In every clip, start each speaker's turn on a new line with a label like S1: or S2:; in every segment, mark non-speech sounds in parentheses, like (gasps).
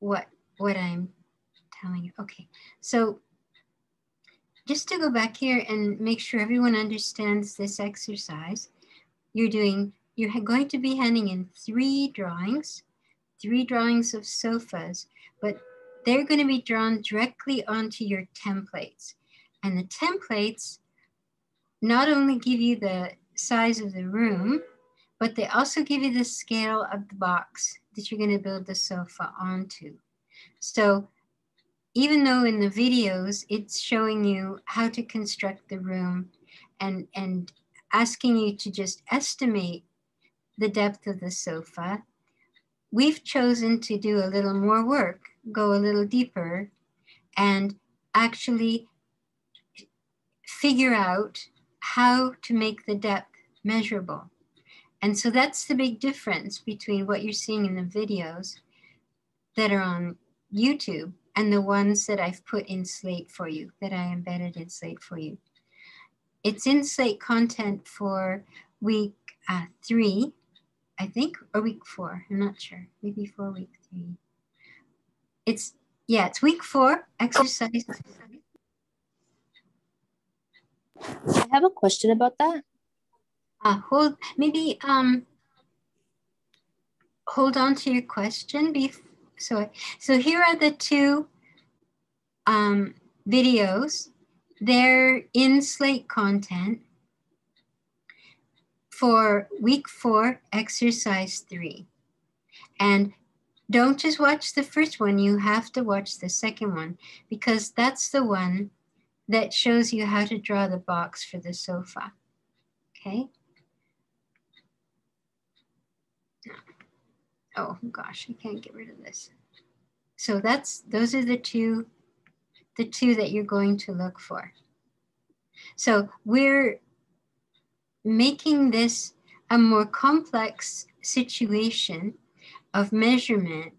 S1: what what I'm telling you. Okay, so just to go back here and make sure everyone understands this exercise, you're doing, you're going to be handing in three drawings, three drawings of sofas, but they're going to be drawn directly onto your templates. And the templates not only give you the size of the room, but they also give you the scale of the box that you're going to build the sofa onto. So even though in the videos it's showing you how to construct the room and, and asking you to just estimate the depth of the sofa, we've chosen to do a little more work, go a little deeper, and actually figure out how to make the depth measurable. And so that's the big difference between what you're seeing in the videos that are on YouTube and the ones that I've put in Slate for you, that I embedded in Slate for you. It's in Slate content for week uh, three, I think, or week four. I'm not sure. Maybe for week three. It's, yeah, it's week four, exercise.
S2: I have a question about that.
S1: Uh, hold, maybe um, hold on to your question. Be, so, so here are the two um, videos. They're in Slate content for week four, exercise three. And don't just watch the first one, you have to watch the second one because that's the one that shows you how to draw the box for the sofa. Okay. Oh gosh, I can't get rid of this. So that's those are the two, the two that you're going to look for. So we're making this a more complex situation of measurement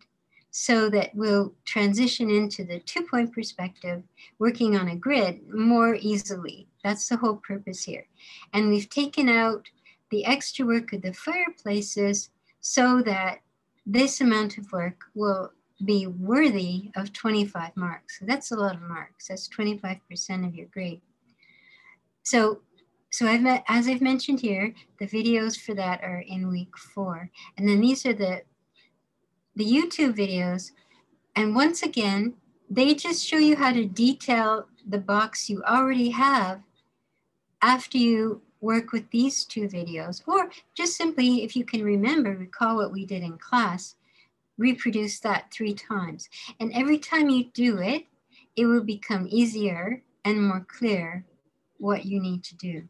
S1: so that we'll transition into the two point perspective, working on a grid more easily. That's the whole purpose here. And we've taken out the extra work of the fireplaces so that this amount of work will be worthy of 25 marks. So that's a lot of marks. That's 25% of your grade. So, so I've met, as I've mentioned here, the videos for that are in week four. And then these are the the YouTube videos. And once again, they just show you how to detail the box you already have after you work with these two videos, or just simply, if you can remember, recall what we did in class, reproduce that three times. And every time you do it, it will become easier and more clear what you need to do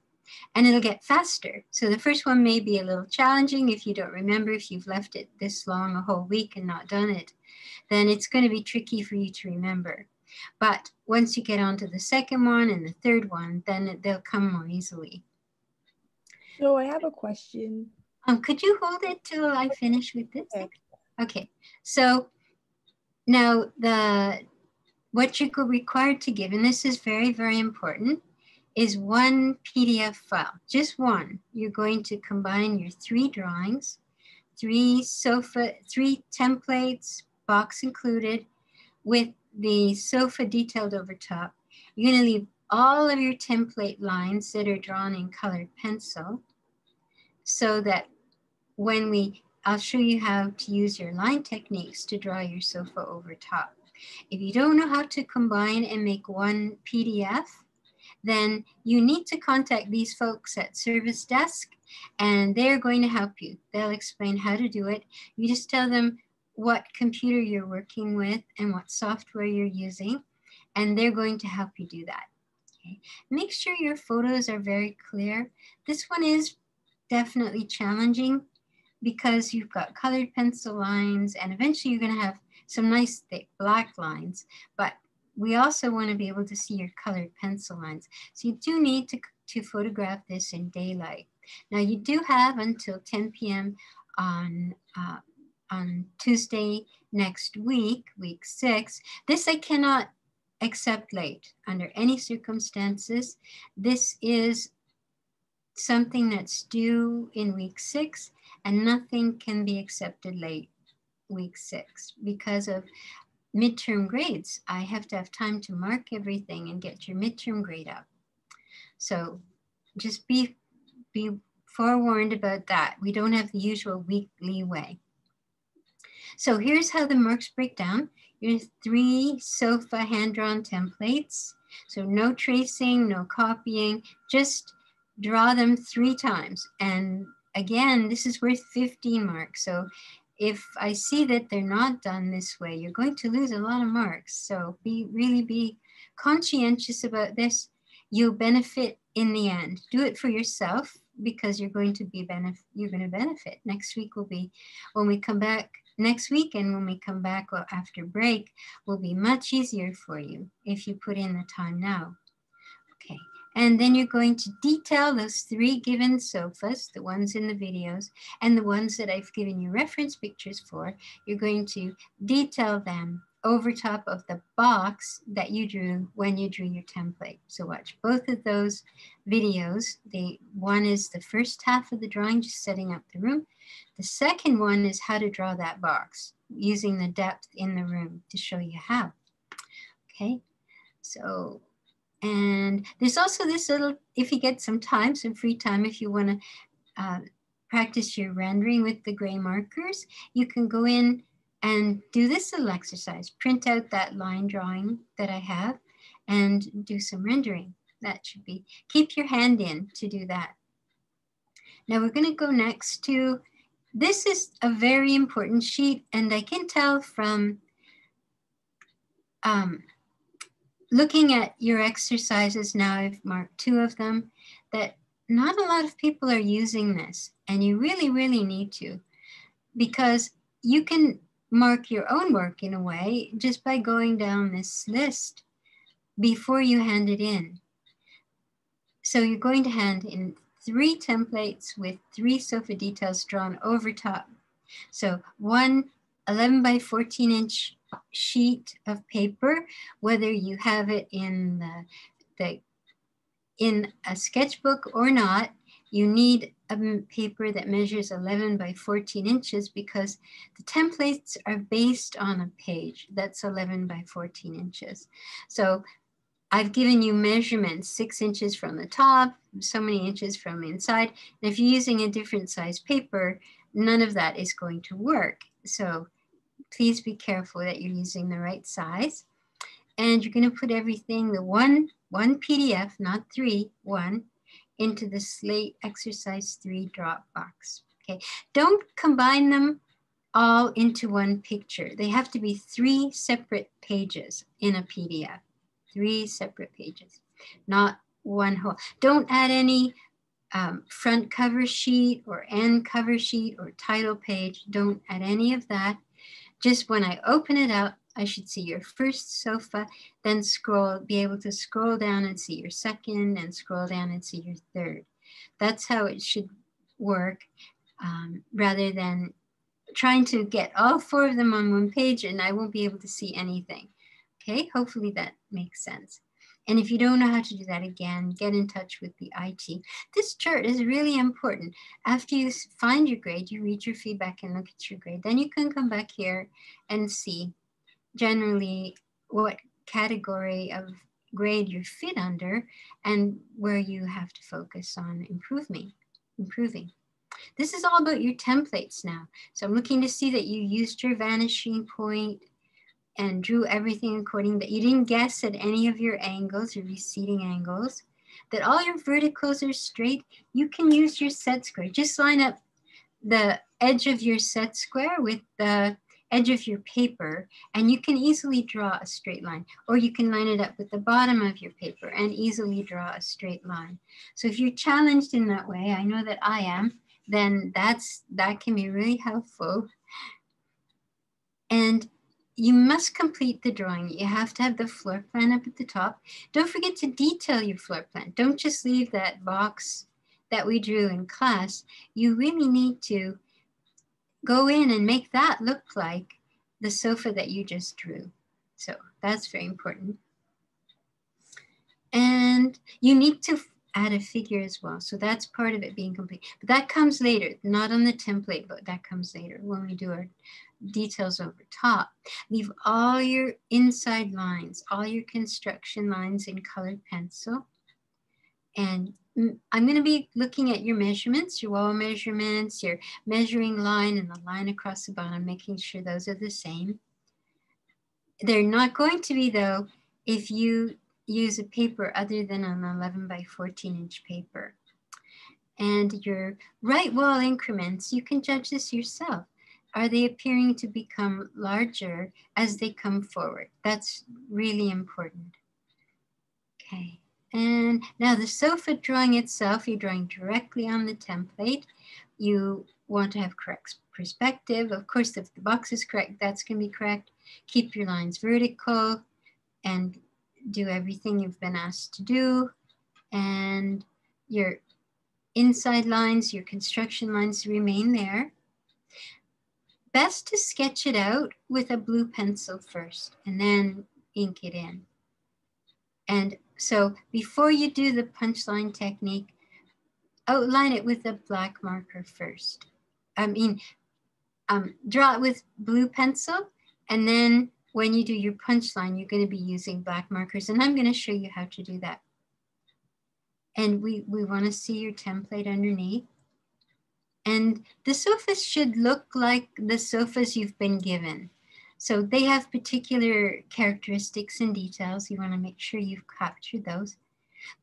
S1: and it'll get faster. So the first one may be a little challenging if you don't remember, if you've left it this long, a whole week and not done it, then it's going to be tricky for you to remember. But once you get on to the second one and the third one, then they'll come more easily.
S3: So I have a question.
S1: Um, could you hold it till I finish with this? Okay. okay. So now the what you're required to give, and this is very, very important, is one PDF file, just one. You're going to combine your three drawings, three sofa, three templates, box included, with the sofa detailed over top. You're gonna leave all of your template lines that are drawn in colored pencil so that when we, I'll show you how to use your line techniques to draw your sofa over top. If you don't know how to combine and make one PDF, then you need to contact these folks at Service Desk and they're going to help you. They'll explain how to do it. You just tell them what computer you're working with and what software you're using, and they're going to help you do that. Okay. Make sure your photos are very clear. This one is definitely challenging because you've got colored pencil lines and eventually you're going to have some nice thick black lines, but we also want to be able to see your colored pencil lines. So you do need to, to photograph this in daylight. Now you do have until 10 p.m. on, uh, on Tuesday next week, week six. This I cannot accept late under any circumstances. This is something that's due in week six and nothing can be accepted late week six because of midterm grades. I have to have time to mark everything and get your midterm grade up. So just be, be forewarned about that. We don't have the usual week leeway. So here's how the marks break down. Here's three SOFA hand-drawn templates. So no tracing, no copying, just draw them three times. And again, this is worth 15 marks. So if I see that they're not done this way, you're going to lose a lot of marks. So be really be conscientious about this. You'll benefit in the end. Do it for yourself because you're going to be benefit. You're going to benefit. Next week will be when we come back next week and when we come back after break will be much easier for you if you put in the time now. And then you're going to detail those three given sofas, the ones in the videos, and the ones that I've given you reference pictures for. You're going to detail them over top of the box that you drew when you drew your template. So watch both of those videos. The one is the first half of the drawing, just setting up the room. The second one is how to draw that box using the depth in the room to show you how. Okay, so and there's also this little, if you get some time, some free time, if you want to uh, practice your rendering with the gray markers, you can go in and do this little exercise. Print out that line drawing that I have and do some rendering. That should be, keep your hand in to do that. Now we're going to go next to, this is a very important sheet and I can tell from um, looking at your exercises now, I've marked two of them, that not a lot of people are using this. And you really, really need to, because you can mark your own work in a way just by going down this list before you hand it in. So you're going to hand in three templates with three sofa details drawn over top. So one 11 by 14 inch sheet of paper, whether you have it in the, the in a sketchbook or not, you need a paper that measures 11 by 14 inches because the templates are based on a page that's 11 by 14 inches. So I've given you measurements, six inches from the top, so many inches from inside. And if you're using a different size paper, none of that is going to work. So please be careful that you're using the right size. And you're gonna put everything, the one, one PDF, not three, one, into the Slate Exercise 3 drop box. Okay, don't combine them all into one picture. They have to be three separate pages in a PDF, three separate pages, not one whole. Don't add any um, front cover sheet or end cover sheet or title page. Don't add any of that. Just when I open it up, I should see your first sofa, then scroll, be able to scroll down and see your second and scroll down and see your third. That's how it should work um, rather than trying to get all four of them on one page and I won't be able to see anything. Okay, hopefully that makes sense. And if you don't know how to do that again, get in touch with the IT. This chart is really important. After you find your grade, you read your feedback and look at your grade. Then you can come back here and see generally what category of grade you fit under and where you have to focus on improving. improving. This is all about your templates now. So I'm looking to see that you used your vanishing point, and drew everything according that you didn't guess at any of your angles, your receding angles, that all your verticals are straight, you can use your set square. Just line up the edge of your set square with the edge of your paper and you can easily draw a straight line or you can line it up with the bottom of your paper and easily draw a straight line. So if you're challenged in that way, I know that I am, then that's that can be really helpful. And you must complete the drawing. You have to have the floor plan up at the top. Don't forget to detail your floor plan. Don't just leave that box that we drew in class. You really need to go in and make that look like the sofa that you just drew. So that's very important. And you need to add a figure as well. So that's part of it being complete. But that comes later, not on the template, but that comes later when we do our details over top. Leave all your inside lines, all your construction lines in colored pencil. And I'm going to be looking at your measurements, your wall measurements, your measuring line and the line across the bottom, making sure those are the same. They're not going to be though if you use a paper other than an 11 by 14 inch paper. And your right wall increments, you can judge this yourself. Are they appearing to become larger as they come forward? That's really important. Okay. And now the sofa drawing itself, you're drawing directly on the template. You want to have correct perspective. Of course, if the box is correct, that's going to be correct. Keep your lines vertical and do everything you've been asked to do. And your inside lines, your construction lines remain there. Best to sketch it out with a blue pencil first and then ink it in. And so before you do the punchline technique, outline it with a black marker first. I mean, um, draw it with blue pencil and then when you do your punchline, you're going to be using black markers and I'm going to show you how to do that. And we, we want to see your template underneath. And the sofas should look like the sofas you've been given. So they have particular characteristics and details. You want to make sure you've captured those.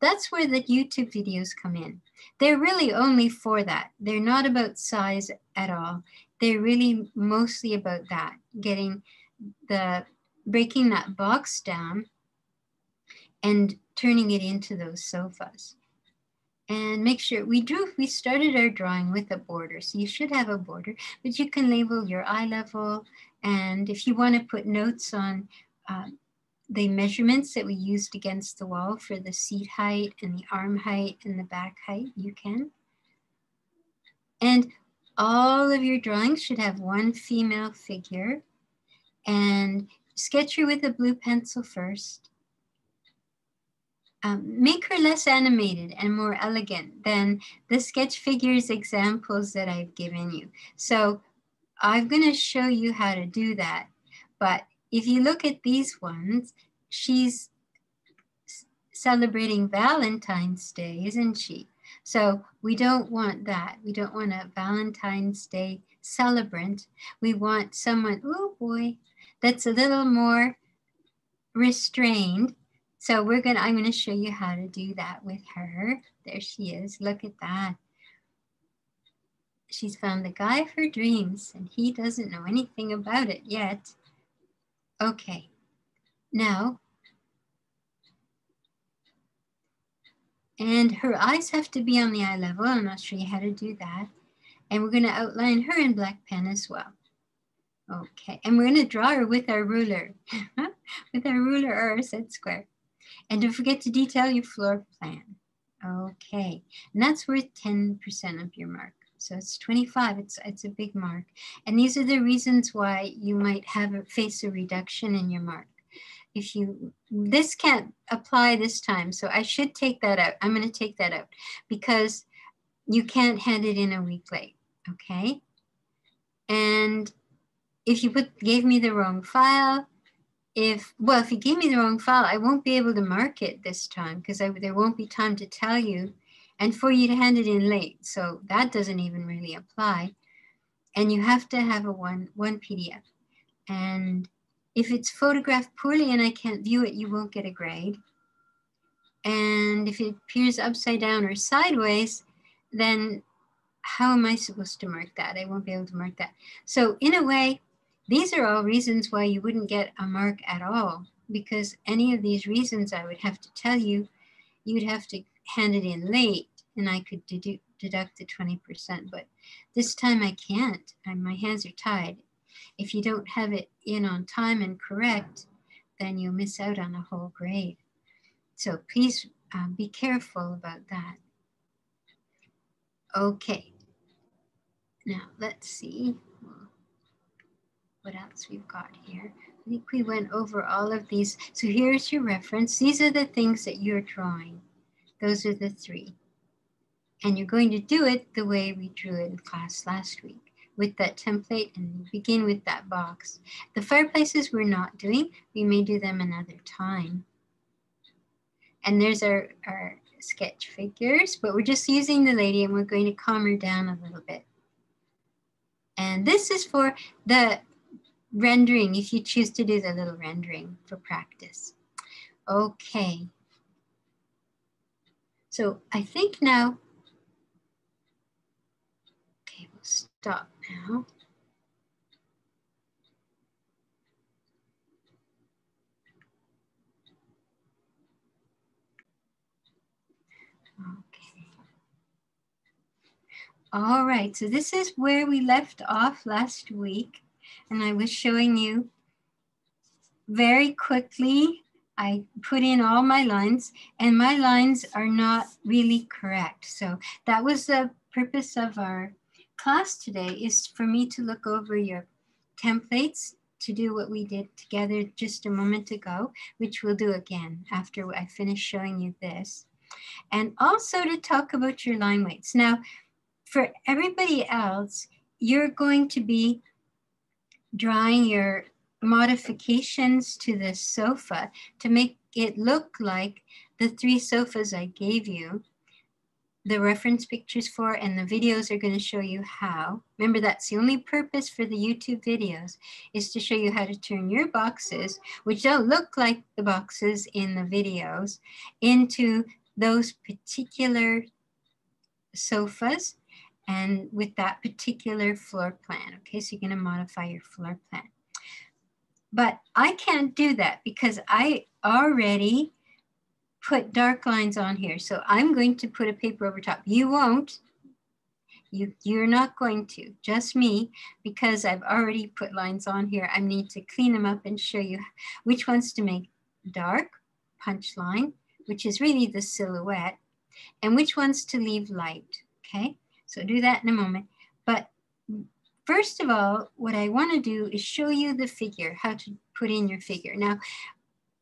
S1: That's where the YouTube videos come in. They're really only for that. They're not about size at all. They're really mostly about that, getting the breaking that box down and turning it into those sofas. And make sure we drew, we started our drawing with a border. So you should have a border, but you can label your eye level. And if you want to put notes on uh, the measurements that we used against the wall for the seat height and the arm height and the back height, you can. And all of your drawings should have one female figure and sketch her with a blue pencil first. Um, make her less animated and more elegant than the sketch figures examples that I've given you. So I'm going to show you how to do that. But if you look at these ones, she's celebrating Valentine's Day, isn't she? So we don't want that. We don't want a Valentine's Day celebrant. We want someone, oh boy, that's a little more restrained. So we're gonna, I'm gonna show you how to do that with her. There she is, look at that. She's found the guy of her dreams and he doesn't know anything about it yet. Okay, now, and her eyes have to be on the eye level I'll show you how to do that. And we're gonna outline her in black pen as well. Okay, and we're gonna draw her with our ruler, (laughs) with our ruler or our set square. And don't forget to detail your floor plan. Okay, and that's worth 10% of your mark. So it's 25, it's, it's a big mark. And these are the reasons why you might have a, face a reduction in your mark. If you, this can't apply this time, so I should take that out. I'm gonna take that out because you can't hand it in a week late, okay? And if you put gave me the wrong file, if well, if you gave me the wrong file, I won't be able to mark it this time because there won't be time to tell you, and for you to hand it in late. So that doesn't even really apply. And you have to have a one one PDF. And if it's photographed poorly and I can't view it, you won't get a grade. And if it appears upside down or sideways, then how am I supposed to mark that? I won't be able to mark that. So in a way, these are all reasons why you wouldn't get a mark at all, because any of these reasons I would have to tell you, you'd have to hand it in late and I could dedu deduct the 20%, but this time I can't, and my hands are tied. If you don't have it in on time and correct, then you'll miss out on a whole grade. So please um, be careful about that. Okay, now let's see what else we've got here. I think we went over all of these. So here's your reference. These are the things that you're drawing. Those are the three. And you're going to do it the way we drew it in class last week. with that template and begin with that box. The fireplaces we're not doing, we may do them another time. And there's our, our sketch figures, but we're just using the lady and we're going to calm her down a little bit. And this is for the rendering, if you choose to do the little rendering for practice. Okay. So I think now, okay, we'll stop now. Okay. All right, so this is where we left off last week. And I was showing you very quickly I put in all my lines and my lines are not really correct. So that was the purpose of our class today is for me to look over your templates to do what we did together just a moment ago, which we'll do again after I finish showing you this. And also to talk about your line weights. Now, for everybody else, you're going to be drawing your modifications to this sofa to make it look like the three sofas I gave you, the reference pictures for, and the videos are going to show you how. Remember, that's the only purpose for the YouTube videos is to show you how to turn your boxes, which don't look like the boxes in the videos, into those particular sofas and with that particular floor plan. Okay, so you're going to modify your floor plan. But I can't do that because I already put dark lines on here. So I'm going to put a paper over top. You won't. You, you're not going to, just me, because I've already put lines on here. I need to clean them up and show you which ones to make dark, punch line, which is really the silhouette, and which ones to leave light, okay? So do that in a moment. But First of all, what I want to do is show you the figure, how to put in your figure. Now,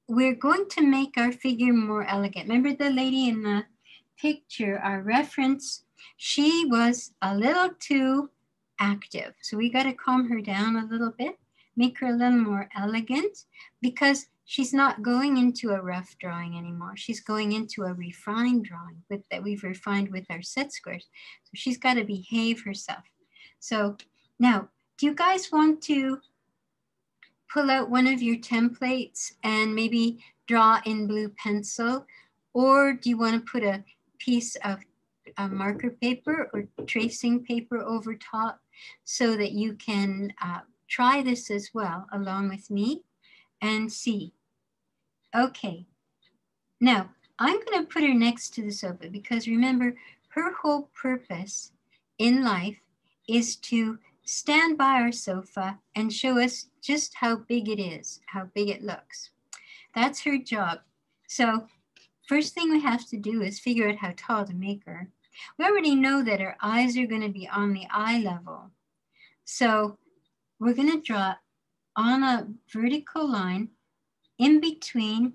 S1: we're going to make our figure more elegant. Remember the lady in the picture, our reference, she was a little too active. So we got to calm her down a little bit, make her a little more elegant because she's not going into a rough drawing anymore. She's going into a refined drawing with, that we've refined with our set squares. So she's got to behave herself. So now, do you guys want to pull out one of your templates and maybe draw in blue pencil? Or do you want to put a piece of uh, marker paper or tracing paper over top so that you can uh, try this as well along with me and see. Okay, now I'm going to put her next to the sofa because remember, her whole purpose in life is to stand by our sofa and show us just how big it is, how big it looks. That's her job. So first thing we have to do is figure out how tall to make her. We already know that her eyes are gonna be on the eye level. So we're gonna draw on a vertical line in between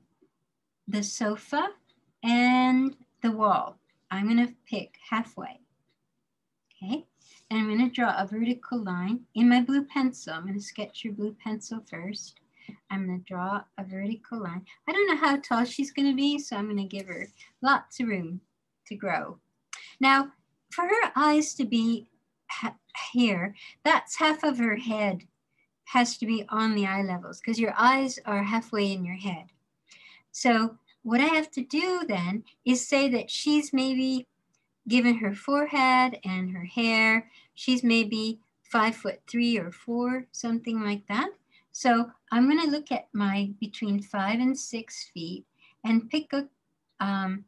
S1: the sofa and the wall. I'm gonna pick halfway, okay? And I'm going to draw a vertical line in my blue pencil. I'm going to sketch your blue pencil first. I'm going to draw a vertical line. I don't know how tall she's going to be, so I'm going to give her lots of room to grow. Now, for her eyes to be here, that's half of her head has to be on the eye levels because your eyes are halfway in your head. So what I have to do then is say that she's maybe given her forehead and her hair, she's maybe five foot three or four, something like that. So I'm going to look at my between five and six feet and pick a, um,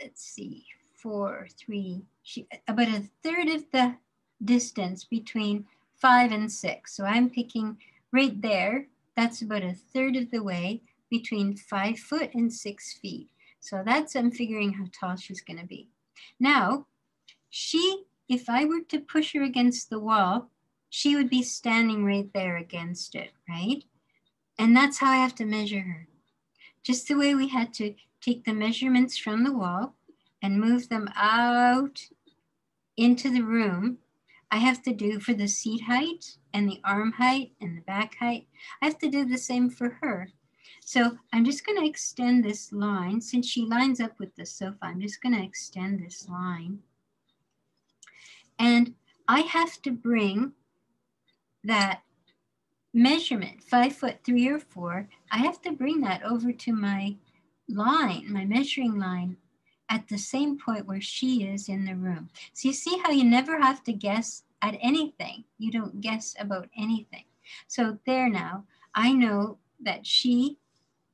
S1: let's see, four, three, she, about a third of the distance between five and six. So I'm picking right there. That's about a third of the way between five foot and six feet. So that's, I'm figuring how tall she's going to be. Now, she, if I were to push her against the wall, she would be standing right there against it, right? And that's how I have to measure her. Just the way we had to take the measurements from the wall and move them out into the room, I have to do for the seat height and the arm height and the back height. I have to do the same for her. So I'm just gonna extend this line. Since she lines up with the sofa, I'm just gonna extend this line. And I have to bring that measurement, five foot three or four, I have to bring that over to my line, my measuring line at the same point where she is in the room. So you see how you never have to guess at anything. You don't guess about anything. So there now, I know that she,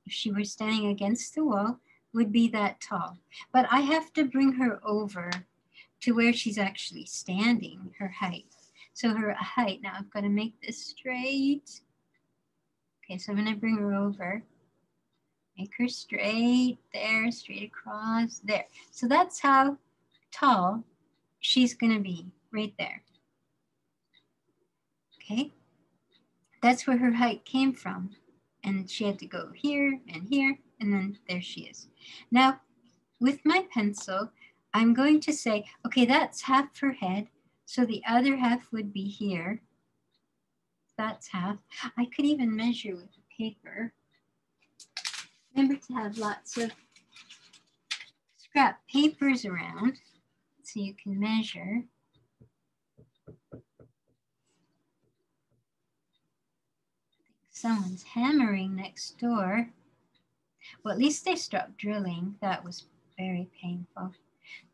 S1: if she were standing against the wall, would be that tall. But I have to bring her over to where she's actually standing, her height. So her height, now I've got to make this straight. Okay, so I'm gonna bring her over. Make her straight there, straight across there. So that's how tall she's gonna be right there. Okay, that's where her height came from. And she had to go here and here, and then there she is. Now, with my pencil, I'm going to say, okay, that's half her head. So the other half would be here. That's half. I could even measure with paper. Remember to have lots of scrap papers around so you can measure. Someone's hammering next door. Well, at least they stopped drilling. That was very painful.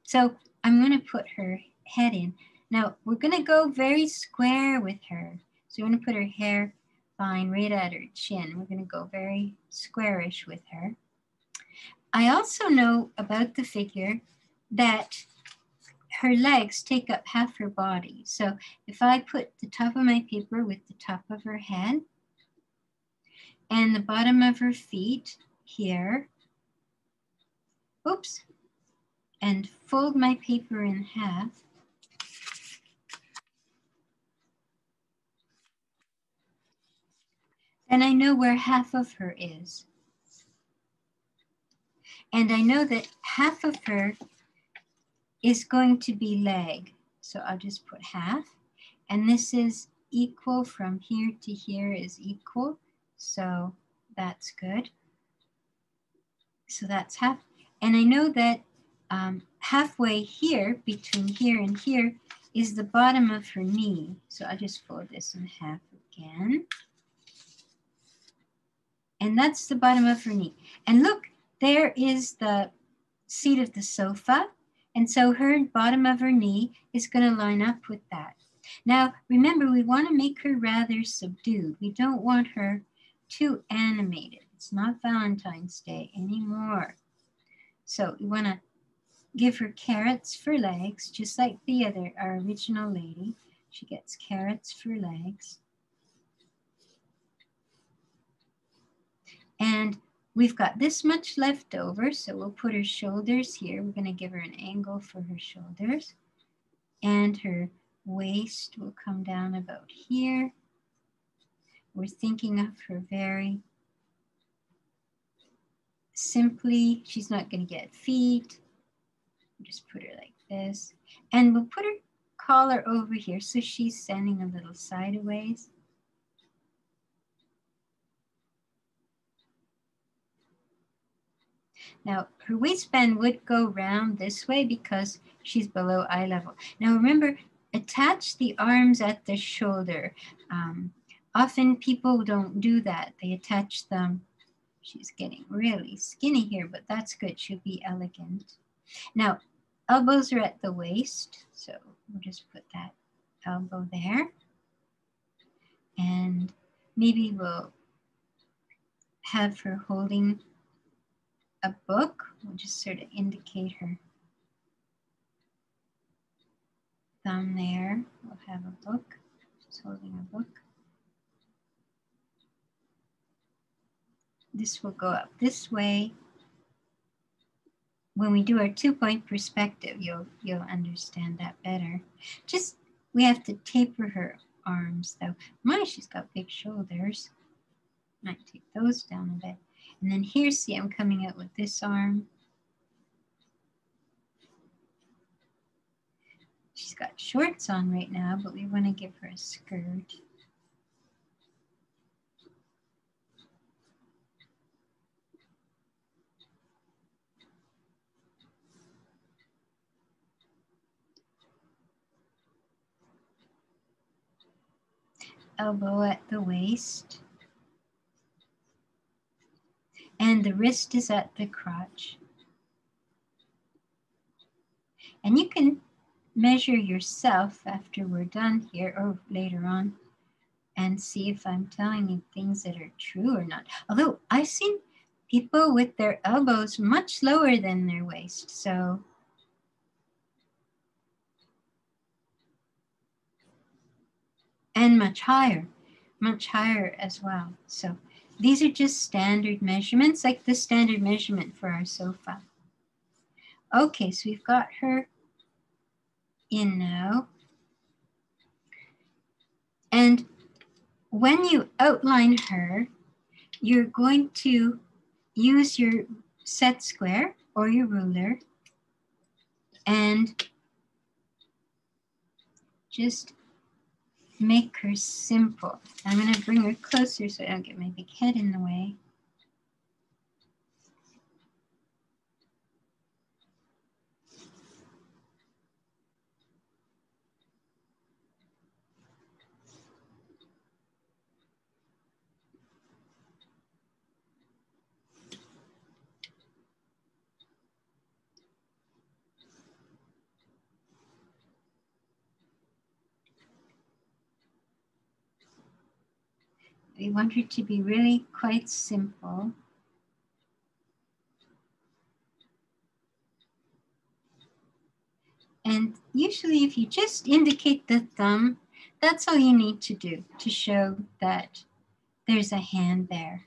S1: So I'm going to put her head in. Now we're going to go very square with her. So we're going to put her hair right at her chin. We're going to go very squarish with her. I also know about the figure that her legs take up half her body. So if I put the top of my paper with the top of her head and the bottom of her feet here, oops, and fold my paper in half, and I know where half of her is. And I know that half of her is going to be leg. So I'll just put half. And this is equal from here to here is equal. So that's good. So that's half. And I know that um, halfway here, between here and here, is the bottom of her knee. So I'll just fold this in half again and that's the bottom of her knee. And look, there is the seat of the sofa. And so her bottom of her knee is going to line up with that. Now, remember, we want to make her rather subdued. We don't want her too animated. It's not Valentine's Day anymore. So we want to give her carrots for legs, just like the other, our original lady. She gets carrots for legs. And we've got this much left over, so we'll put her shoulders here. We're gonna give her an angle for her shoulders. And her waist will come down about here. We're thinking of her very simply. She's not gonna get feet. We'll just put her like this. And we'll put her collar over here so she's standing a little sideways. Now, her waistband would go round this way because she's below eye level. Now, remember, attach the arms at the shoulder. Um, often people don't do that. They attach them. She's getting really skinny here, but that's good. She'll be elegant. Now, elbows are at the waist. So we'll just put that elbow there. And maybe we'll have her holding a book. We'll just sort of indicate her thumb there. We'll have a book, just holding a book. This will go up this way. When we do our two-point perspective, you'll, you'll understand that better. Just, we have to taper her arms though. My, she's got big shoulders. Might take those down a bit. And then here, see, I'm coming out with this arm. She's got shorts on right now, but we want to give her a skirt. elbow at the waist. And the wrist is at the crotch. And you can measure yourself after we're done here or later on and see if I'm telling you things that are true or not. Although I've seen people with their elbows much lower than their waist. So and much higher, much higher as well. So these are just standard measurements, like the standard measurement for our sofa. Okay, so we've got her in now. And when you outline her, you're going to use your set square or your ruler and just make her simple. I'm going to bring her closer so I don't get my big head in the way. We want it to be really quite simple. And usually if you just indicate the thumb, that's all you need to do to show that there's a hand there.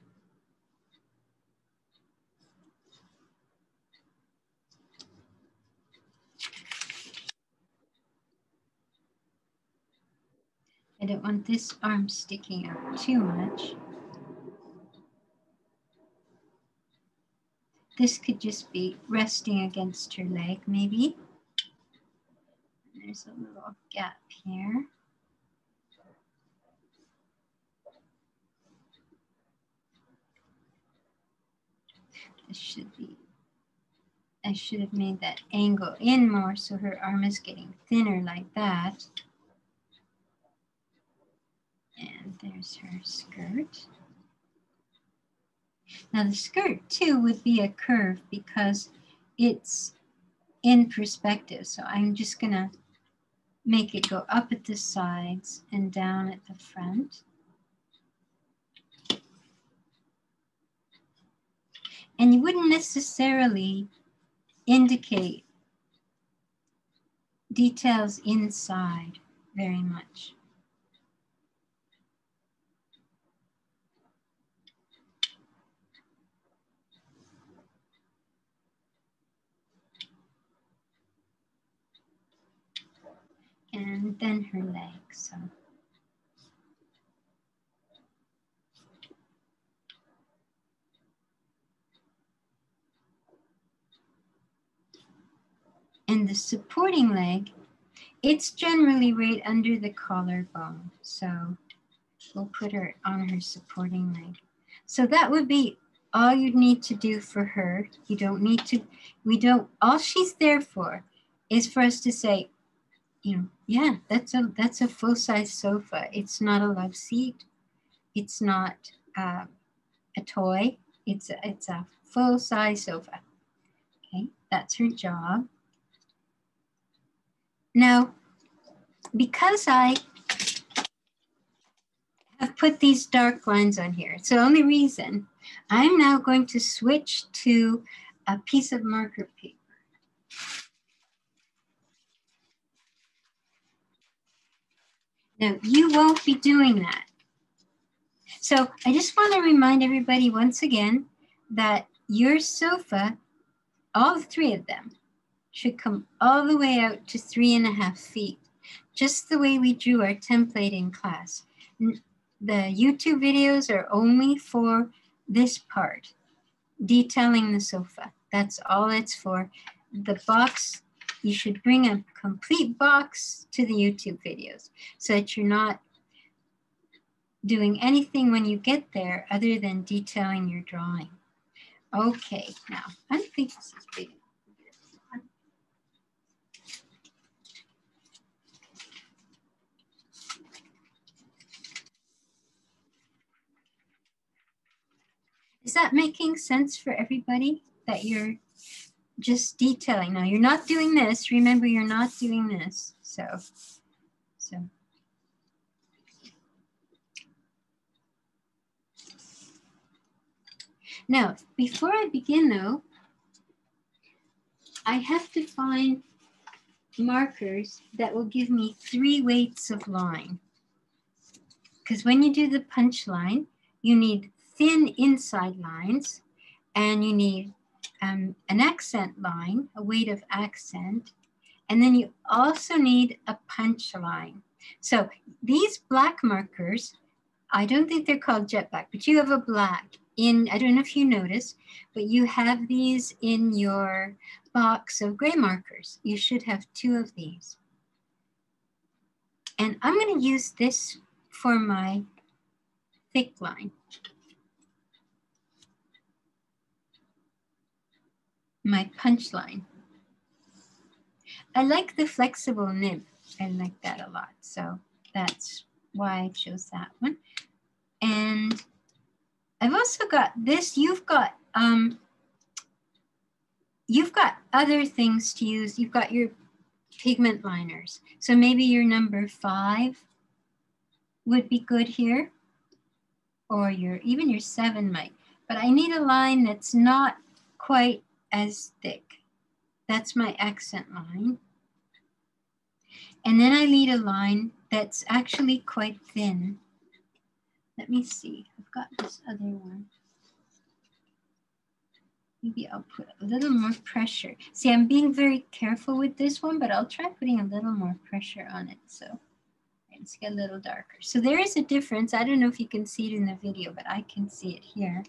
S1: I don't want this arm sticking out too much. This could just be resting against her leg, maybe. There's a little gap here. This should be, I should have made that angle in more so her arm is getting thinner like that. And there's her skirt. Now the skirt too would be a curve because it's in perspective. So I'm just gonna make it go up at the sides and down at the front. And you wouldn't necessarily indicate details inside very much. And then her legs. So. And the supporting leg, it's generally right under the collarbone. So we'll put her on her supporting leg. So that would be all you'd need to do for her. You don't need to, we don't, all she's there for is for us to say, you know, yeah, that's a that's a full size sofa. It's not a love seat. It's not uh, a toy. It's a, it's a full size sofa. Okay, that's her job. Now, because I have put these dark lines on here, it's the only reason I'm now going to switch to a piece of marker paper. Now, you won't be doing that. So I just want to remind everybody once again that your sofa, all three of them, should come all the way out to three and a half feet, just the way we drew our template in class. The YouTube videos are only for this part, detailing the sofa. That's all it's for. The box you should bring a complete box to the YouTube videos so that you're not doing anything when you get there other than detailing your drawing. Okay, now I think this is big. Is that making sense for everybody that you're just detailing? Now you're not doing this. Remember, you're not doing this. So, so. Now, before I begin though, I have to find markers that will give me three weights of line. Because when you do the punch line, you need thin inside lines and you need um, an accent line, a weight of accent, and then you also need a punch line. So these black markers, I don't think they're called jet black, but you have a black in, I don't know if you notice, but you have these in your box of gray markers. You should have two of these. And I'm gonna use this for my thick line. My punch line. I like the flexible nib. I like that a lot. So that's why I chose that one. And I've also got this, you've got, um, you've got other things to use. You've got your pigment liners. So maybe your number five would be good here, or your even your seven might. But I need a line that's not quite as thick. That's my accent line. And then I need a line that's actually quite thin. Let me see, I've got this other one. Maybe I'll put a little more pressure. See, I'm being very careful with this one, but I'll try putting a little more pressure on it. So it's a little darker. So there is a difference. I don't know if you can see it in the video, but I can see it here.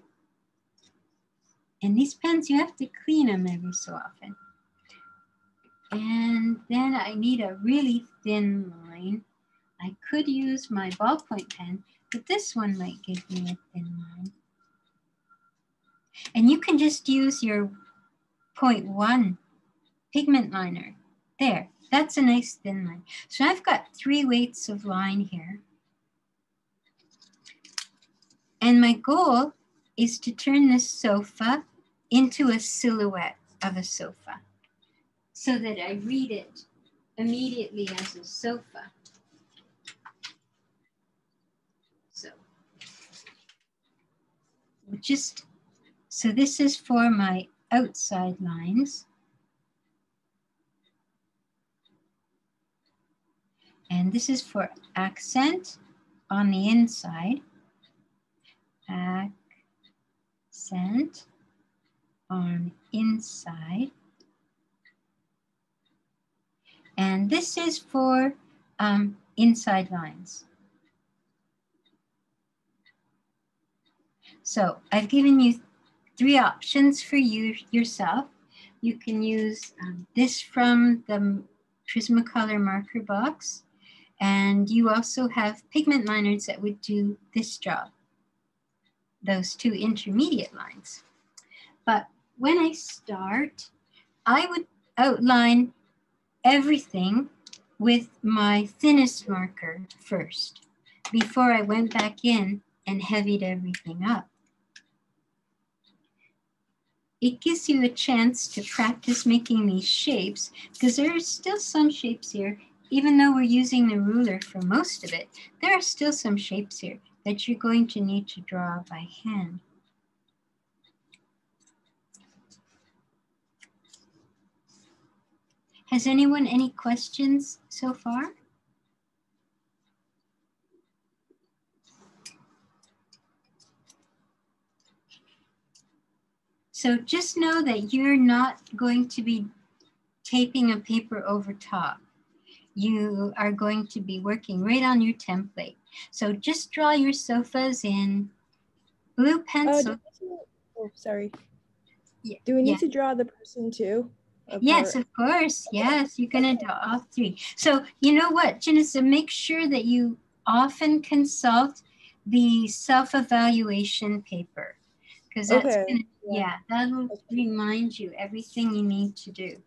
S1: And these pens, you have to clean them every so often. And then I need a really thin line. I could use my ballpoint pen, but this one might give me a thin line. And you can just use your 0.1 pigment liner. There, that's a nice thin line. So I've got three weights of line here. And my goal is to turn this sofa into a silhouette of a sofa so that I read it immediately as a sofa. So just, so this is for my outside lines. And this is for accent on the inside. Accent on inside. And this is for um, inside lines. So I've given you three options for you yourself. You can use um, this from the Prismacolor marker box. And you also have pigment liners that would do this job, those two intermediate lines. But when I start, I would outline everything with my thinnest marker first before I went back in and heavied everything up. It gives you a chance to practice making these shapes because there are still some shapes here, even though we're using the ruler for most of it, there are still some shapes here that you're going to need to draw by hand. Has anyone any questions so far? So just know that you're not going to be taping a paper over top. You are going to be working right on your template. So just draw your sofas in blue uh, pencil.
S3: Uh, oh, sorry. Yeah. Do we need yeah. to draw the person too?
S1: Yes, of course. Yes, you can do all three. So you know what, Janissa, make sure that you often consult the self-evaluation paper because that's
S3: Okay,
S1: gonna,
S3: yeah.
S1: yeah, that'll remind you everything you need to do.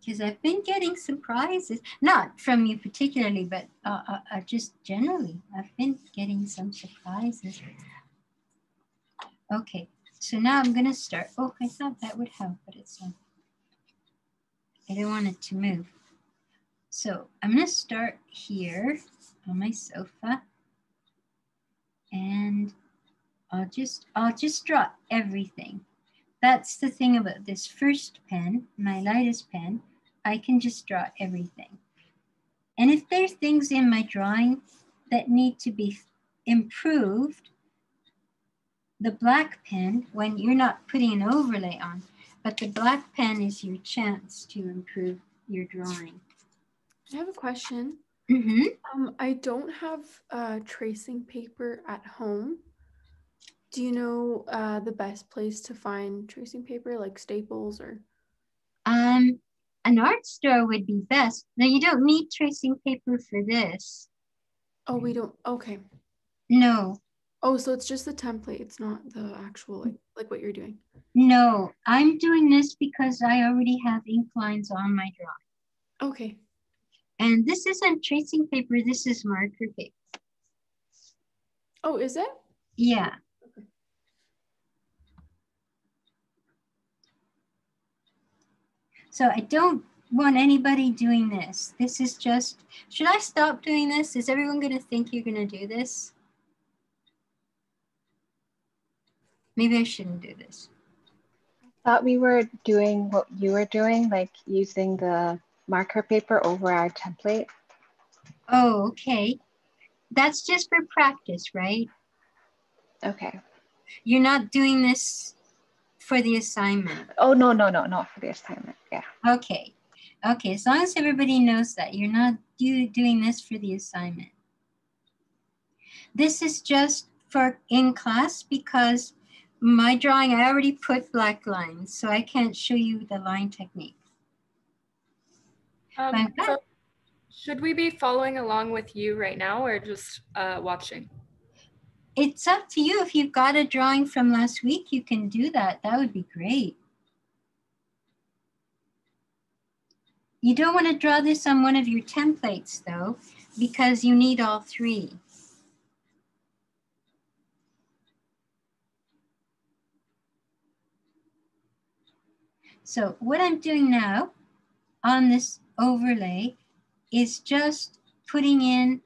S1: Because I've been getting surprises, not from you particularly, but uh, uh, uh, just generally. I've been getting some surprises. Okay, so now I'm gonna start. Oh, I thought that would help, but it's not. I don't want it to move. So I'm gonna start here on my sofa and I'll just, I'll just draw everything. That's the thing about this first pen, my lightest pen, I can just draw everything. And if there's things in my drawing that need to be improved, the black pen, when you're not putting an overlay on, but the black pen is your chance to improve your drawing.
S4: I have a question.
S1: Mhm.
S4: Um, I don't have uh, tracing paper at home. Do you know uh, the best place to find tracing paper, like Staples or?
S1: Um, an art store would be best. Now you don't need tracing paper for this.
S4: Oh, we don't. Okay.
S1: No,
S4: Oh, so it's just the template. It's not the actual like like what you're doing.
S1: no, I'm doing this because I already have ink lines on my drawing.
S4: Okay.
S1: And this isn't tracing paper, this is marker paper.
S4: Oh, is it?
S1: Yeah. So I don't want anybody doing this. This is just, should I stop doing this? Is everyone gonna think you're gonna do this? Maybe I shouldn't do this.
S5: I thought we were doing what you were doing, like using the marker paper over our template.
S1: Oh, okay. That's just for practice, right?
S5: Okay.
S1: You're not doing this for the assignment.
S5: Oh, no, no, no, not for the assignment. Yeah.
S1: Okay. Okay, as long as everybody knows that you're not do, doing this for the assignment. This is just for in class because my drawing, I already put black lines, so I can't show you the line technique.
S6: Um, so should we be following along with you right now or just uh, watching?
S1: It's up to you. If you've got a drawing from last week, you can do that. That would be great. You don't want to draw this on one of your templates though, because you need all three. So what I'm doing now on this overlay is just putting in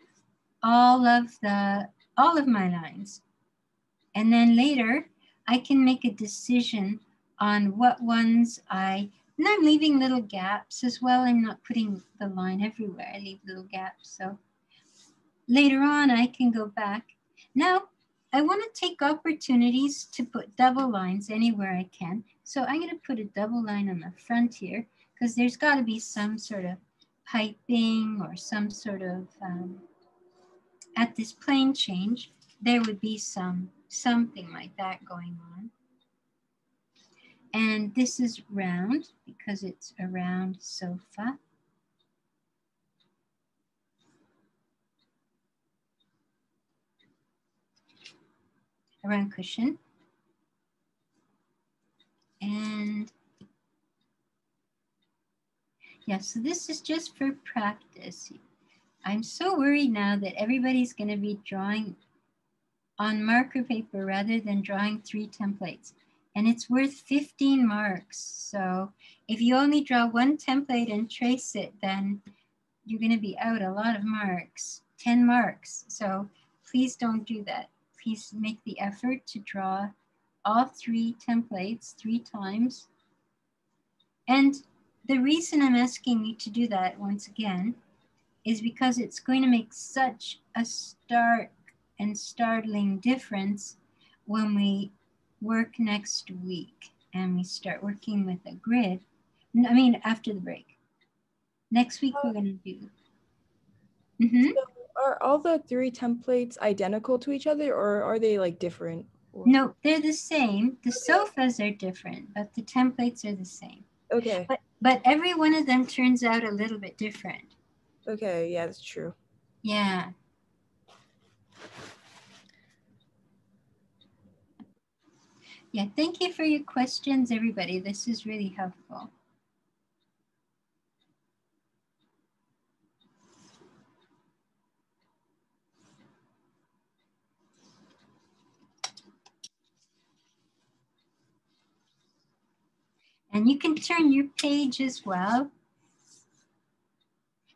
S1: all of the all of my lines. And then later I can make a decision on what ones I and I'm leaving little gaps as well. I'm not putting the line everywhere. I leave little gaps. So later on I can go back. Now I want to take opportunities to put double lines anywhere I can. So I'm going to put a double line on the front here because there's got to be some sort of piping or some sort of, um, at this plane change, there would be some, something like that going on. And this is round because it's a round sofa. A round cushion. And yeah, so this is just for practice. I'm so worried now that everybody's going to be drawing on marker paper rather than drawing three templates. And it's worth 15 marks. So if you only draw one template and trace it, then you're going to be out a lot of marks, 10 marks. So please don't do that. Please make the effort to draw all three templates three times. And the reason I'm asking you to do that once again is because it's going to make such a stark and startling difference when we work next week and we start working with a grid. I mean, after the break. Next week, we're going to do. Mhm.
S3: Are all the three templates identical to each other or are they like different? Or-
S1: No, they're the same. The sofas are different, but the templates are the same.
S3: Okay.
S1: But but every one of them turns out a little bit different.
S3: Okay. Yeah, that's true.
S1: Yeah. Yeah, thank you for your questions, everybody. This is really helpful. And you can turn your page as well.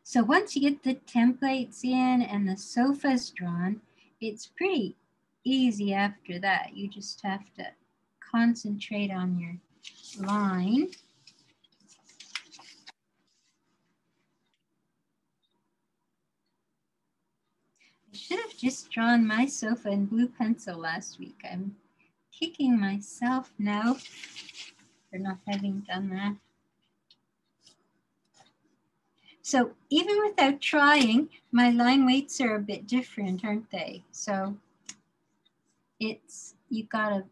S1: So once you get the templates in and the sofas drawn, it's pretty easy after that. You just have to concentrate on your line. I should have just drawn my sofa in blue pencil last week. I'm kicking myself now for not having done that. So even without trying, my line weights are a bit different, aren't they? So it's, you gotta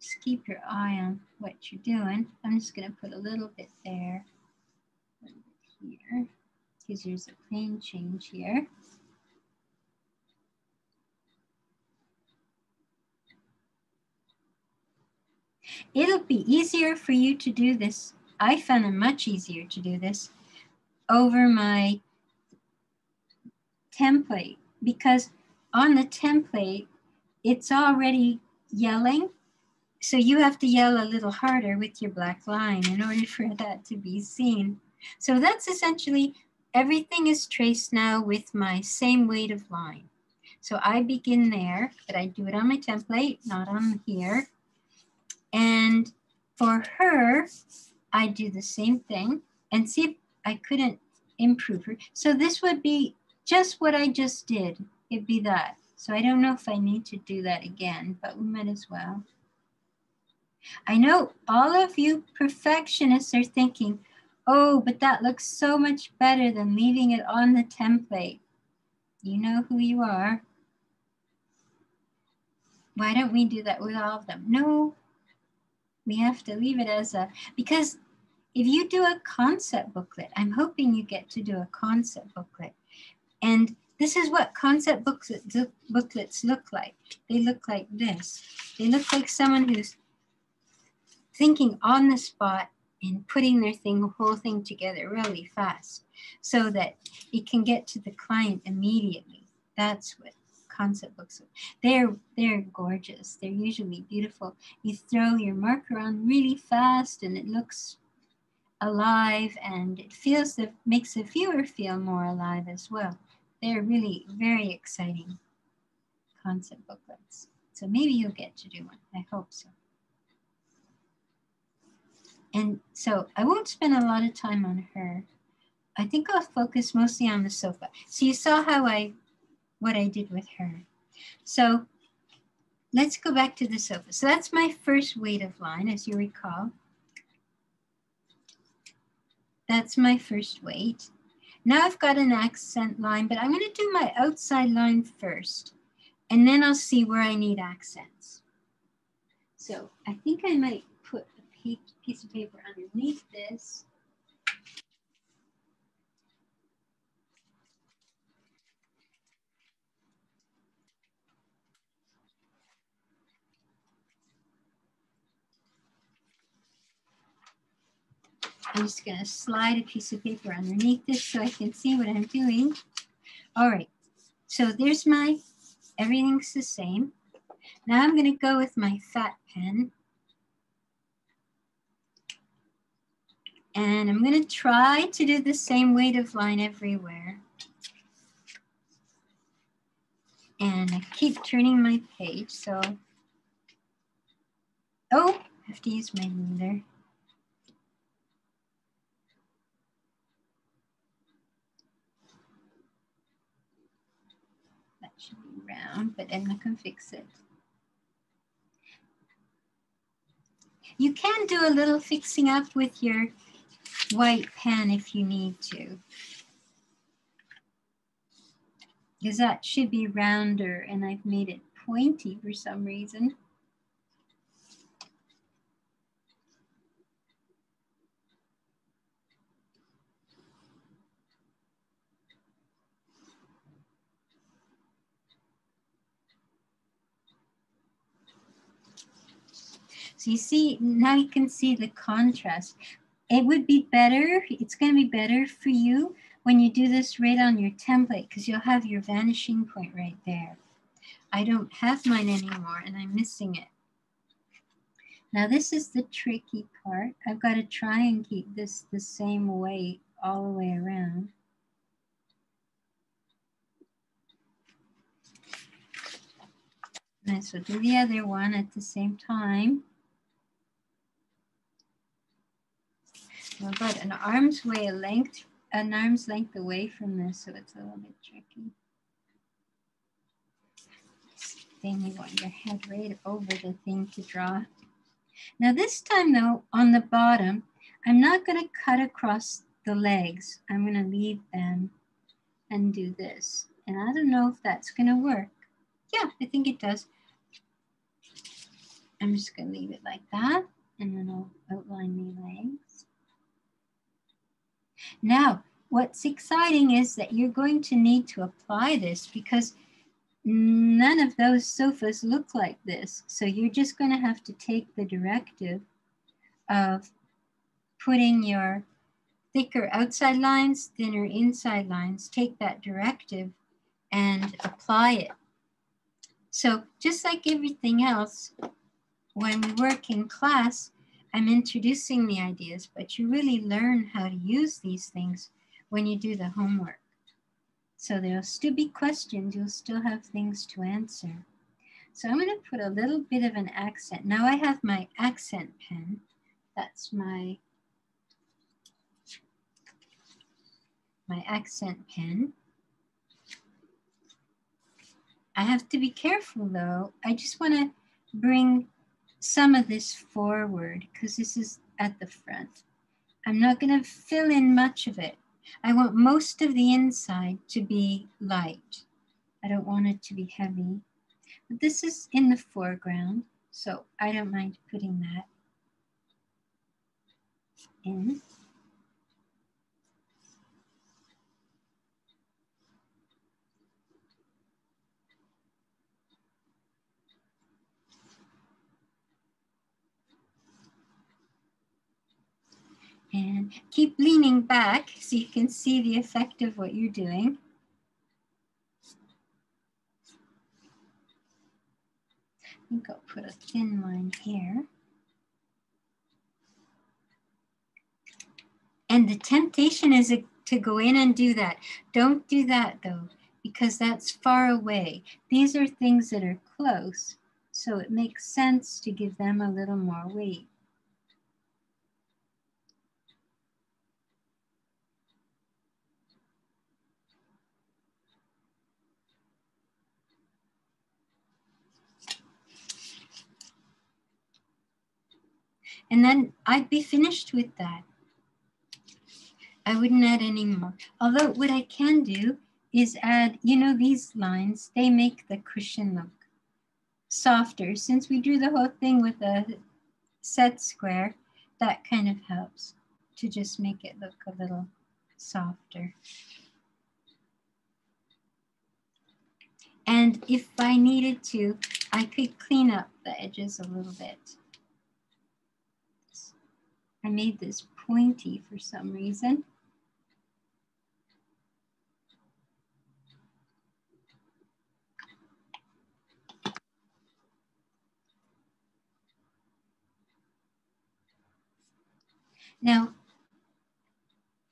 S1: just keep your eye on what you're doing. I'm just gonna put a little bit there, a little bit here, because there's a plane change here. It'll be easier for you to do this. I found it much easier to do this over my template because on the template, it's already yelling. So you have to yell a little harder with your black line in order (laughs) for that to be seen. So that's essentially everything is traced now with my same weight of line. So I begin there, but I do it on my template, not on here. And for her, I do the same thing and see if I couldn't improve her. So this would be just what I just did. It'd be that. So I don't know if I need to do that again, but we might as well. I know all of you perfectionists are thinking, oh, but that looks so much better than leaving it on the template. You know who you are. Why don't we do that with all of them? No, we have to leave it as a, because if you do a concept booklet, I'm hoping you get to do a concept booklet. And this is what concept booklets, booklets look like. They look like this. They look like someone who's thinking on the spot and putting their thing, whole thing together really fast so that it can get to the client immediately. That's what concept books. They're they're gorgeous. They're usually beautiful. You throw your marker on really fast and it looks alive and it feels that makes the viewer feel more alive as well. They're really very exciting concept booklets. So maybe you'll get to do one. I hope so. And so I won't spend a lot of time on her. I think I'll focus mostly on the sofa. So you saw how I, what I did with her. So let's go back to the sofa. So that's my first weight of line, as you recall. That's my first weight. Now I've got an accent line, but I'm gonna do my outside line first, and then I'll see where I need accents. So I think I might put a piece of paper underneath this. I'm just gonna slide a piece of paper underneath this so I can see what I'm doing. All right, so there's my, everything's the same. Now I'm gonna go with my fat pen. And I'm gonna try to do the same weight of line everywhere. And I keep turning my page, so. Oh, I have to use my ruler. That should be round, but I can fix it. You can do a little fixing up with your white pen if you need to. Because that should be rounder and I've made it pointy for some reason. You see, now you can see the contrast. It would be better, it's gonna be better for you when you do this right on your template because you'll have your vanishing point right there. I don't have mine anymore and I'm missing it. Now this is the tricky part. I've got to try and keep this the same way all the way around. And so do the other one at the same time. We're about an arm's way length, an arm's length away from this, so it's a little bit tricky. Then you want your head right over the thing to draw. Now this time though, on the bottom, I'm not gonna cut across the legs. I'm gonna leave them and do this. And I don't know if that's gonna work. Yeah, I think it does. I'm just gonna leave it like that and then I'll outline the legs. Now, what's exciting is that you're going to need to apply this because none of those sofas look like this. So you're just gonna have to take the directive of putting your thicker outside lines, thinner inside lines, take that directive and apply it. So just like everything else, when we work in class, I'm introducing the ideas, but you really learn how to use these things when you do the homework. So there'll still be questions, you'll still have things to answer. So I'm gonna put a little bit of an accent. Now I have my accent pen. That's my, my accent pen. I have to be careful though. I just wanna bring some of this forward because this is at the front. I'm not going to fill in much of it. I want most of the inside to be light. I don't want it to be heavy. But this is in the foreground, so I don't mind putting that in. And keep leaning back so you can see the effect of what you're doing. I think I'll put a thin line here. And the temptation is to go in and do that. Don't do that though, because that's far away. These are things that are close, so it makes sense to give them a little more weight. And then I'd be finished with that. I wouldn't add any more. Although what I can do is add, you know, these lines, they make the cushion look softer. Since we drew the whole thing with a set square, that kind of helps to just make it look a little softer. And if I needed to, I could clean up the edges a little bit. I made this pointy for some reason. Now,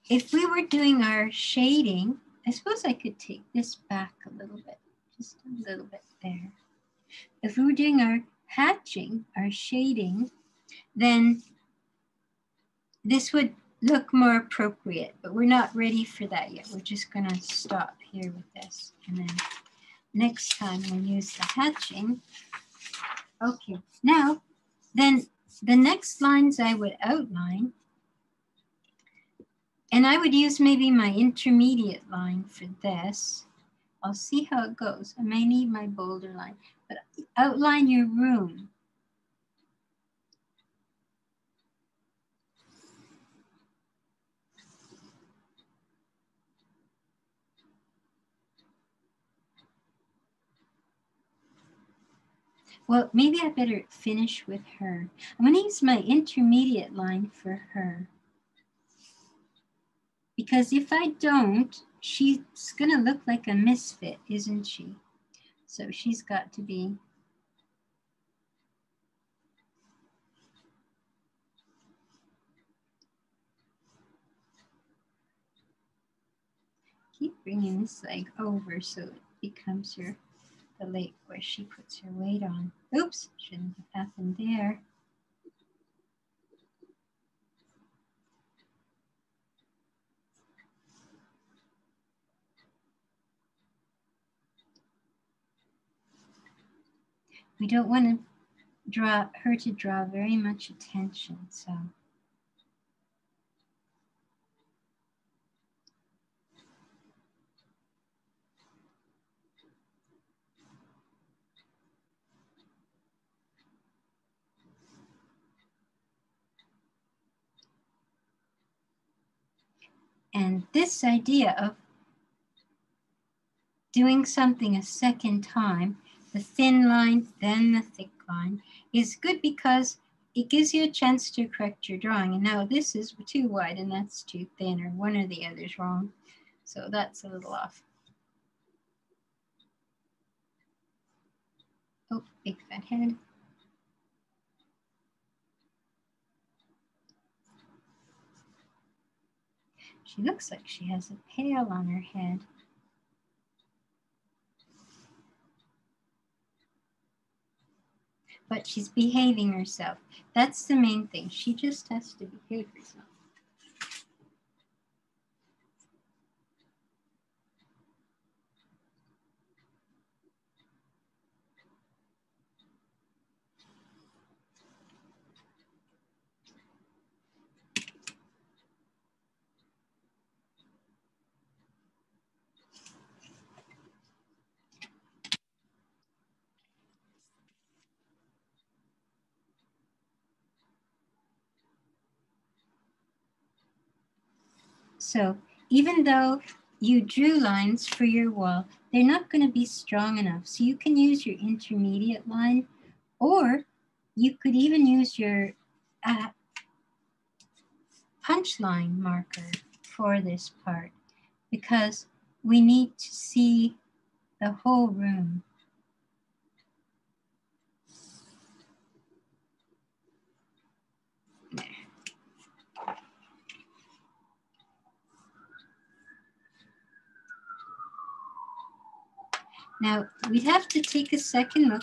S1: if we were doing our shading, I suppose I could take this back a little bit, just a little bit there. If we were doing our hatching, our shading, then this would look more appropriate, but we're not ready for that yet. We're just gonna stop here with this. And then next time we'll use the hatching. Okay, now, then the next lines I would outline, and I would use maybe my intermediate line for this. I'll see how it goes. I may need my bolder line, but outline your room well, maybe I better finish with her. I'm going to use my intermediate line for her. Because if I don't, she's going to look like a misfit, isn't she? So she's got to be keep bringing this leg over so it becomes her the leg where she puts her weight on. Oops, shouldn't have happened there. We don't want to draw her to draw very much attention, so. And this idea of doing something a second time, the thin line, then the thick line, is good because it gives you a chance to correct your drawing. And now this is too wide and that's too thin, or one or the other's wrong. So that's a little off. Oh, big fat head. She looks like she has a pail on her head. But she's behaving herself. That's the main thing. She just has to behave herself. So even though you drew lines for your wall, they're not going to be strong enough. So you can use your intermediate line or you could even use your uh, punch line marker for this part because we need to see the whole room. Now we'd have to take a second look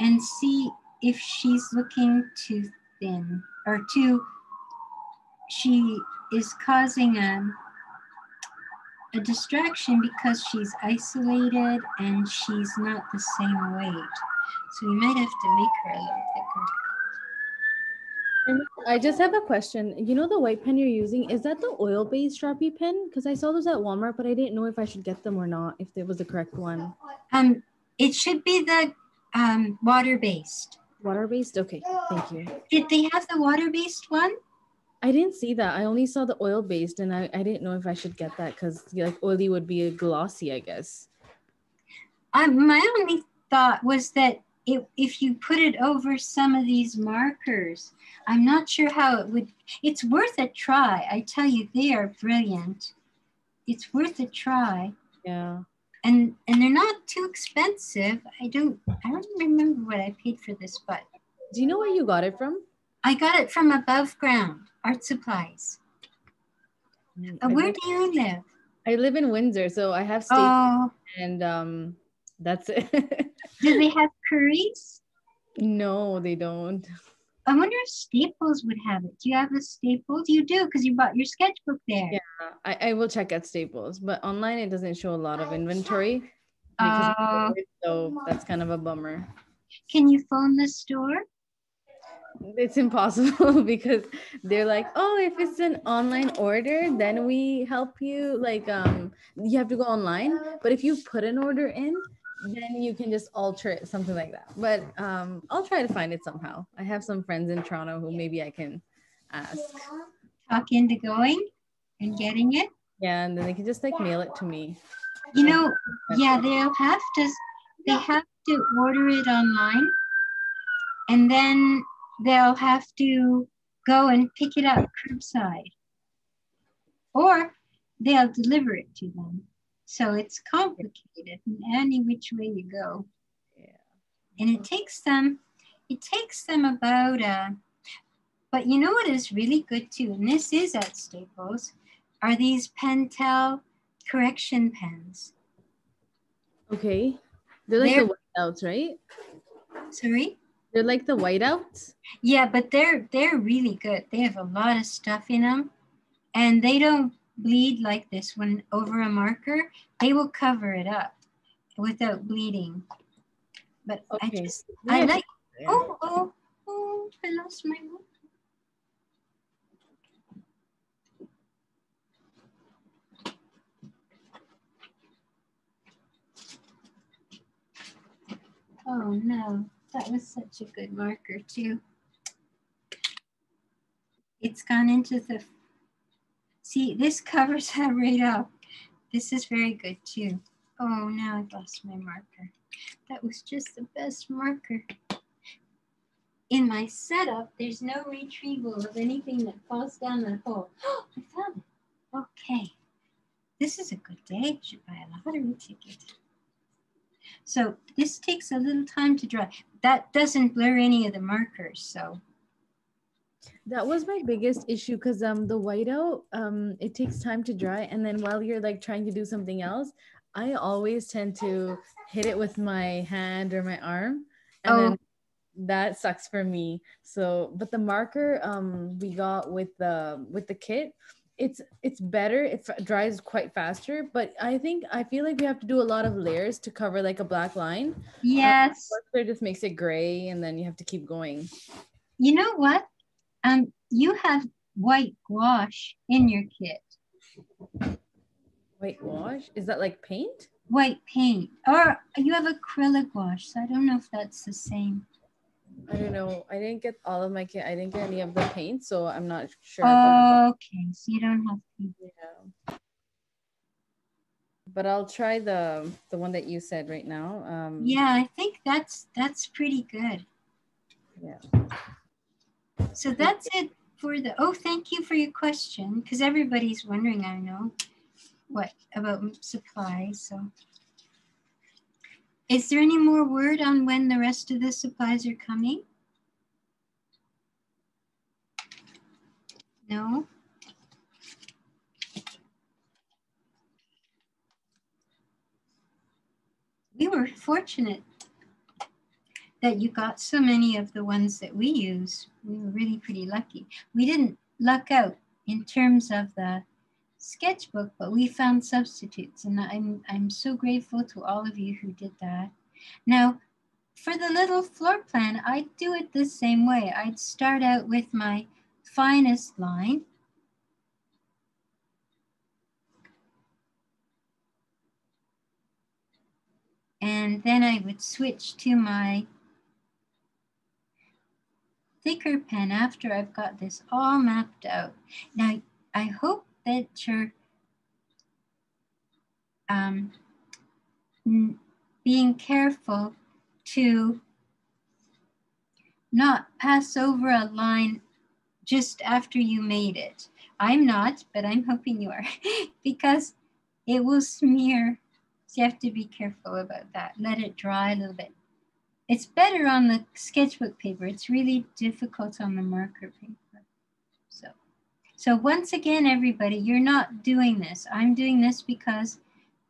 S1: and see if she's looking too thin or too, she is causing a, a distraction because she's isolated and she's not the same weight. So we might have to make her a little thicker.
S2: I just have a question. You know the white pen you're using, is that the oil-based Sharpie pen? Because I saw those at Walmart, but I didn't know if I should get them or not, if it was the correct one.
S1: Um, it should be the um, water-based.
S2: Water-based? Okay, thank you.
S1: Did they have the water-based one?
S2: I didn't see that. I only saw the oil-based and I, I didn't know if I should get that because like oily would be a glossy, I guess.
S1: Um, my only thought was that it, if you put it over some of these markers, I'm not sure how it would, it's worth a try. I tell you, they are brilliant. It's worth a try.
S2: Yeah.
S1: And and they're not too expensive. I don't I don't remember what I paid for this, but
S2: Do you know where you got it from?
S1: I got it from above ground, art supplies.
S2: Mm,
S1: Uh,
S2: I
S1: where
S2: live-
S1: do you live?
S2: I live in Windsor, so I have staples
S1: Oh,
S2: and um that's it.
S1: do they have Curry's?
S2: no, they don't.
S1: I wonder if Staples would have it. Do you have a Staples? You do because you bought your sketchbook there.
S2: Yeah. I, I will check at Staples, but online it doesn't show a lot of inventory. because of
S1: Oh.
S2: So that's kind of a bummer.
S1: Can you phone the store?
S2: It's impossible (laughs) because they're like, oh, if it's an online order, then we help you. Like, um, you have to go online. But if you put an order in, then you can just alter it, something like that. But um, I'll try to find it somehow. I have some friends in Toronto who maybe I can ask.
S1: Talk into going and getting it.
S2: Yeah, and then they can just like mail it to me.
S1: You know, yeah, they'll have to. They have to order it online, and then they'll have to go and pick it up curbside or they'll deliver it to them. So it's complicated in any which way you go.
S2: Yeah.
S1: And it takes them, it takes them about uh but you know what is really good too, and this is at Staples, are these Pentel correction pens.
S2: Okay. They're like
S1: They're-
S2: the whiteouts, right?
S1: Sorry?
S2: They're like the whiteouts.
S1: Yeah, but they're they're really good. They have a lot of stuff in them, and they don't bleed like this one over a marker. They will cover it up without bleeding. But I
S2: Okay.
S1: just I like. Oh oh oh! I lost my book. Oh no, that was such a good marker too. It's gone into the, see, this covers (laughs) that right up. This is very good too. Oh, now I've lost my marker. That was just the best marker. In my setup, there's no retrieval of anything that falls down the hole. Oh, (gasps) I found it. Okay. This is a good day. Should buy a lottery ticket. So this takes a little time to dry. That doesn't blur any of the markers. So
S2: That was my biggest issue because um the whiteout um it takes time to dry and then while you're like trying to do something else, I always tend to hit it with my hand or my arm and
S1: Oh.
S2: then that sucks for me. So but the marker um we got with the with the kit it's it's better it dries quite faster but i think i feel like we have to do a lot of layers to cover like a black line
S1: yes,
S2: It just makes it gray and then you have to keep going
S1: you know what? Um, you have white gouache in your kit.
S2: White gouache? is that like paint
S1: White paint, or you have acrylic gouache. So I don't know if that's the same.
S2: I don't know. I didn't get all of my kit. I didn't get any of the paint, so I'm not sure.
S1: Okay, so you don't have to.
S2: it. Yeah. But I'll try the the one that you said right now. Um,
S1: Yeah, I think that's that's pretty good.
S2: Yeah.
S1: So that's it for the. Oh, thank you for your question because everybody's wondering. I know what about supplies. So, is there any more word on when the rest of the supplies are coming? No. We were fortunate that you got so many of the ones that we use. We were really pretty lucky. We didn't luck out in terms of the sketchbook, but we found substitutes, and I'm I'm so grateful to all of you who did that. Now, for the little floor plan, I'd do it the same way. I'd start out with my finest line. And then I would switch to my thicker pen after I've got this all mapped out. Now, I hope that you're um, being careful to not pass over a line just after you made it. I'm not, but I'm hoping you are (laughs) because it will smear. So you have to be careful about that. Let it dry a little bit. It's better on the sketchbook paper. It's really difficult on the marker paper. So, so once again, everybody, you're not doing this. I'm doing this because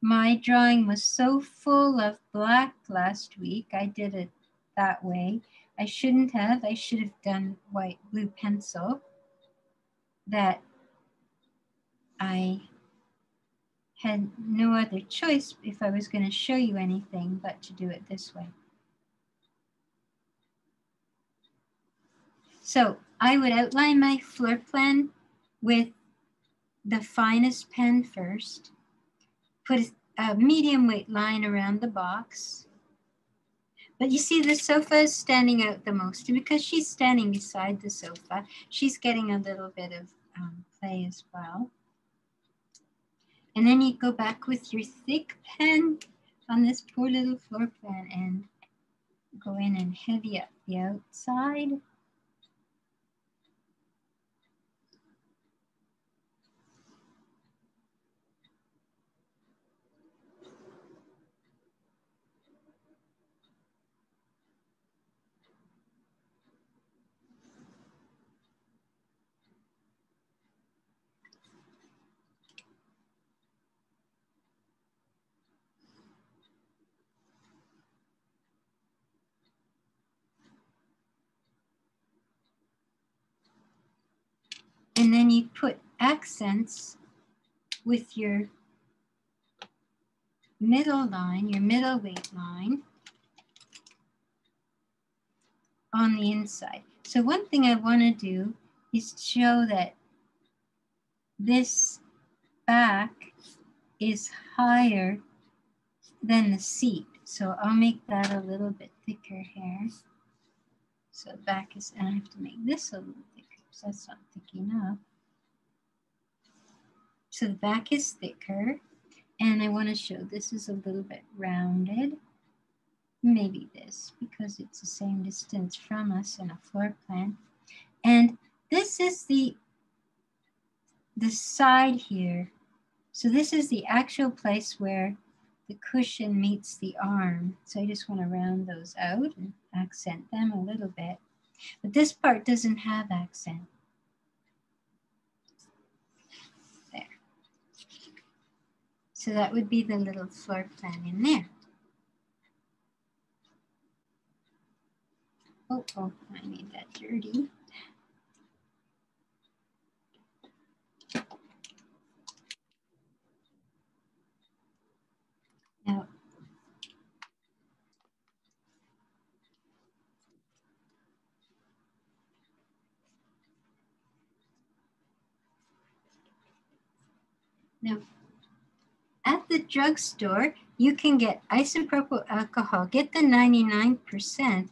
S1: my drawing was so full of black last week. I did it that way. I shouldn't have. I should have done white blue pencil. That I had no other choice if I was going to show you anything but to do it this way. So I would outline my floor plan with the finest pen first, put a medium weight line around the box. But you see the sofa is standing out the most and because she's standing beside the sofa. She's getting a little bit of um, play as well. And then you go back with your thick pen on this poor little floor plan and go in and heavy up the outside. And then you put accents with your middle line, your middle weight line on the inside. So one thing I want to do is show that this back is higher than the seat. So I'll make that a little bit thicker here. So back is, and I have to make this a little that's not thick enough. So the back is thicker and I want to show this is a little bit rounded. Maybe this because it's the same distance from us in a floor plan. And this is the, the side here. So this is the actual place where the cushion meets the arm. So I just want to round those out and accent them a little bit. But this part doesn't have accent. There. So that would be the little floor plan in there. Oh, oh, I made that dirty. Now, Now, at the drugstore, you can get isopropyl alcohol, get the 99%.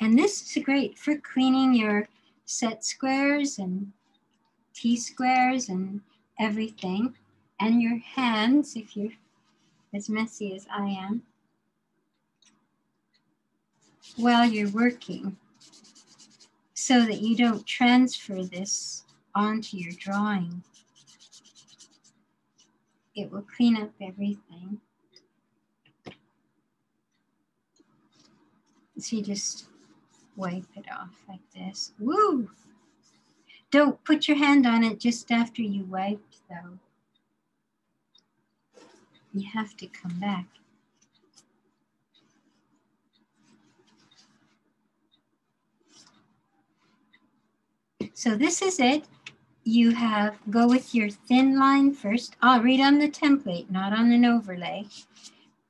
S1: And this is great for cleaning your set squares and T squares and everything. And your hands, if you're as messy as I am, while you're working so that you don't transfer this onto your drawing it will clean up everything. So you just wipe it off like this. Woo! Don't put your hand on it just after you wiped though. You have to come back. So this is it you have go with your thin line first. I'll read on the template, not on an overlay.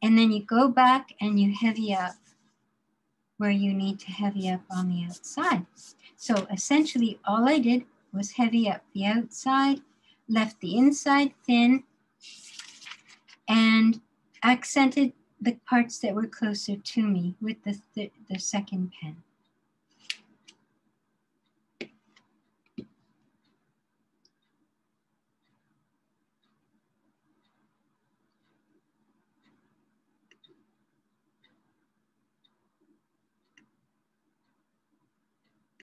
S1: And then you go back and you heavy up where you need to heavy up on the outside. So essentially all I did was heavy up the outside, left the inside thin, and accented the parts that were closer to me with the, th the second pen.